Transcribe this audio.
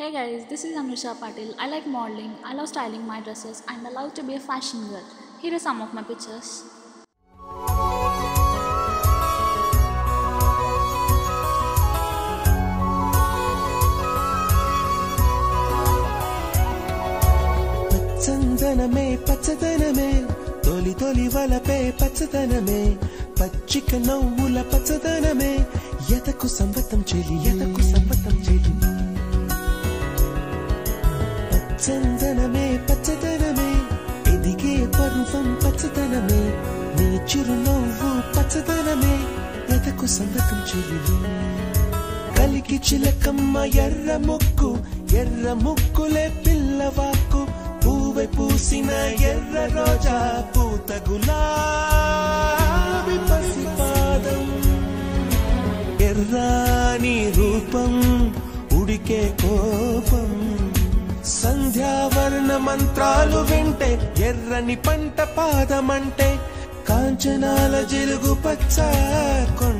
Hey guys, this is Anusha Patil. I like modeling, I love styling my dresses, and I love to be a fashion girl. Here are some of my pictures. పచ్చందనమే పచ్చదనమే తొలి తొలి వలపే పచ్చదనమే పచ్చిక నవ్వుల పచ్చదనమే ఎతకు సంబతం చెలి ఎతకు సంబతం చెలి చందనమే పచ్చదనమే. ఎదిగే పర్వం పచ్చదనమే. నీ చిరునవ్వు పచ్చదనమే. ఎదకు సంబతం చెలి కలికి చిలకమ్మ ఎర్ర ముక్కు ఎర్ర ముక్కులే పిల్లవాక్కు పూవై పూసిన ఎర్ర రోజా పూత గులాబి పసిపాదం ఎర్రాని రూపం ఉడికే కో సంధ్యావర్ణ మంత్రాలు వింటే ఎర్రని పంట పాదమంటే కాంచనాల జిలుగు పచ్చ కొండ